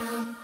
um, um.